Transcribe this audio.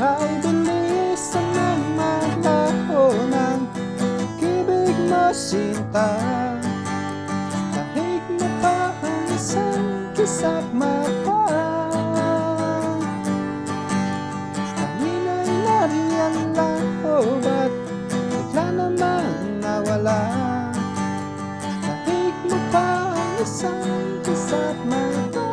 Ay bilisan ng maglaho ng Kibig mo sinta. Kahit mo pa ang isang kisap mata. Kanina'y nariyan lang o ba't Bigla namang nawala? Kahit mo pa ang isang kisap mata.